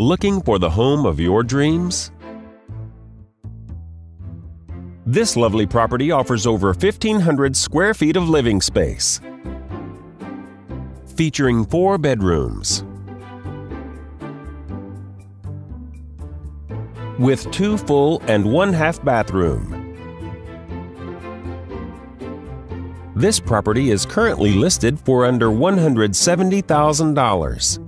Looking for the home of your dreams? This lovely property offers over 1,500 square feet of living space. Featuring four bedrooms. With two full and one half bathroom. This property is currently listed for under $170,000.